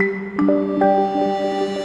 Música